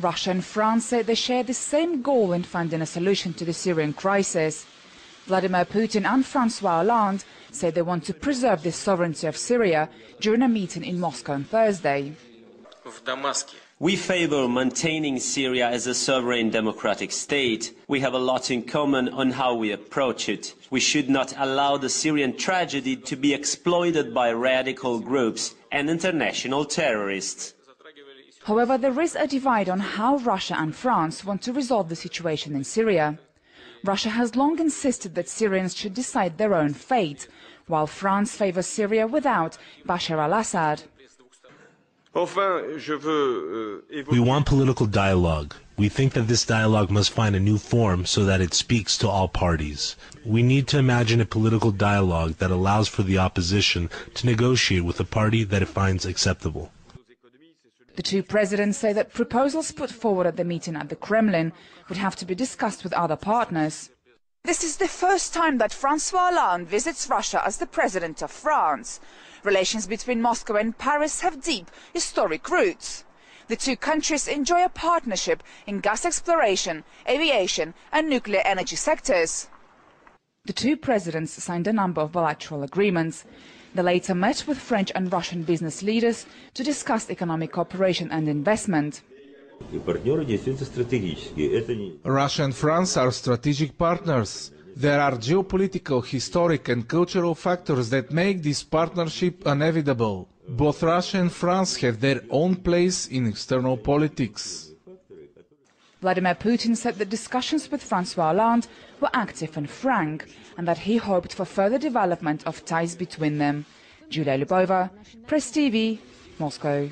Russia and France say they share the same goal in finding a solution to the Syrian crisis. Vladimir Putin and Francois Hollande say they want to preserve the sovereignty of Syria during a meeting in Moscow on Thursday. We favor maintaining Syria as a sovereign democratic state. We have a lot in common on how we approach it. We should not allow the Syrian tragedy to be exploited by radical groups and international terrorists. However, there is a divide on how Russia and France want to resolve the situation in Syria. Russia has long insisted that Syrians should decide their own fate, while France favors Syria without Bashar al-Assad. We want political dialogue. We think that this dialogue must find a new form so that it speaks to all parties. We need to imagine a political dialogue that allows for the opposition to negotiate with a party that it finds acceptable. The two presidents say that proposals put forward at the meeting at the Kremlin would have to be discussed with other partners. This is the first time that Francois Hollande visits Russia as the president of France. Relations between Moscow and Paris have deep historic roots. The two countries enjoy a partnership in gas exploration, aviation and nuclear energy sectors. The two presidents signed a number of bilateral agreements. They later met with French and Russian business leaders to discuss economic cooperation and investment. Russia and France are strategic partners. There are geopolitical, historic and cultural factors that make this partnership inevitable. Both Russia and France have their own place in external politics. Vladimir Putin said that discussions with Francois Hollande were active and frank, and that he hoped for further development of ties between them. Julia Lubova, Press TV, Moscow.